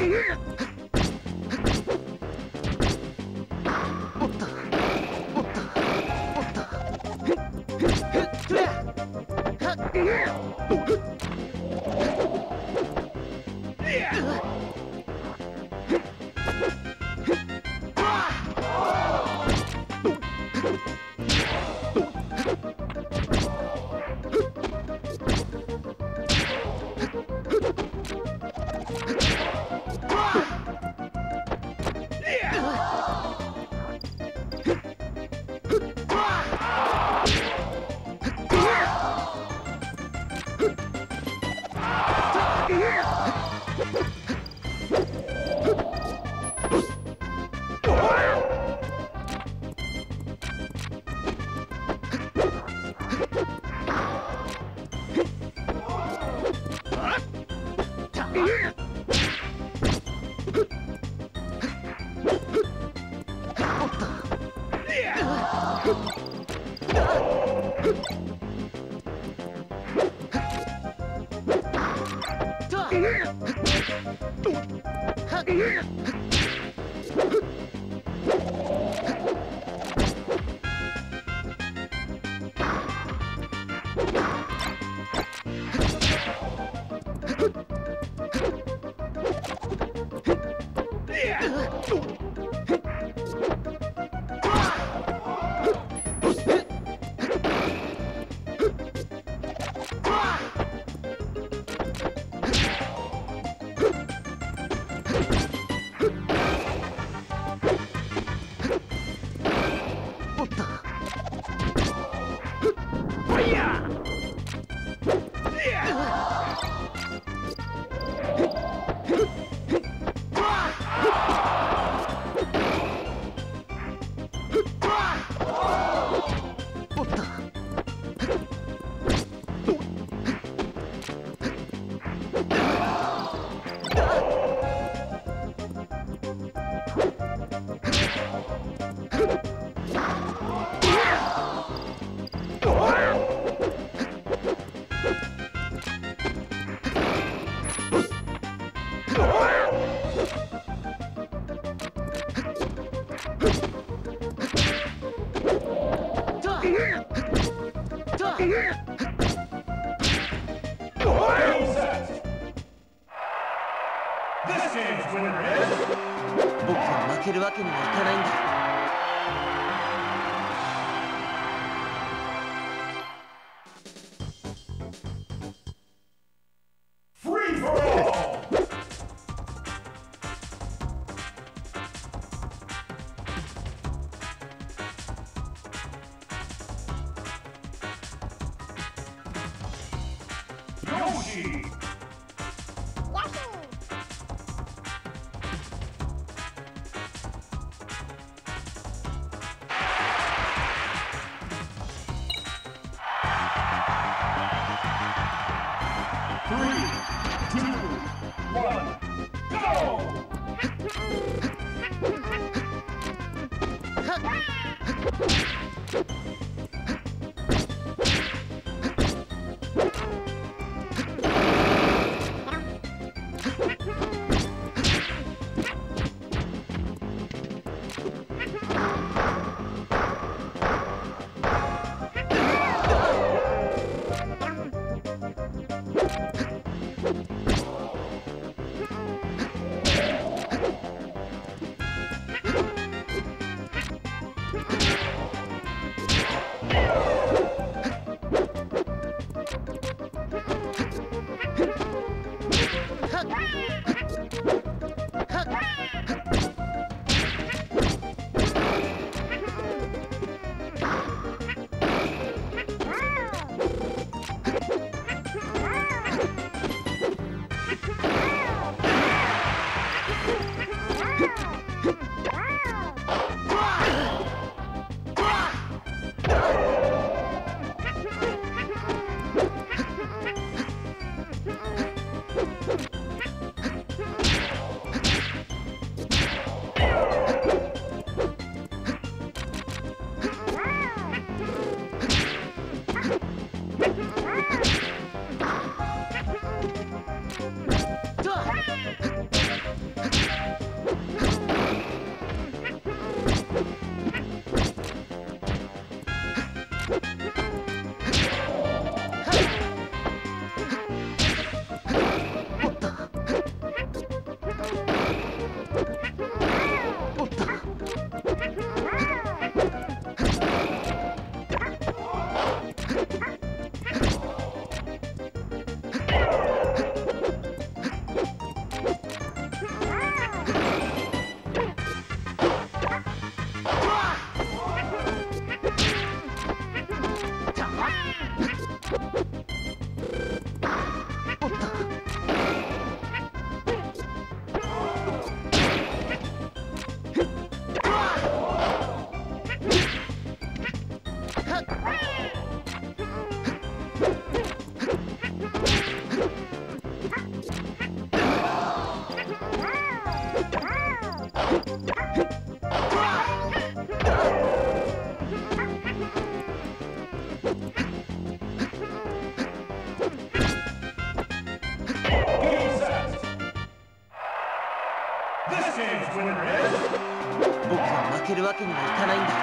Yeah! Yeah. 僕は負けるわけにはいかないんだ。Yahoo! Three, two, one, go! Bye. 僕は負けるわけにはいかないんだ。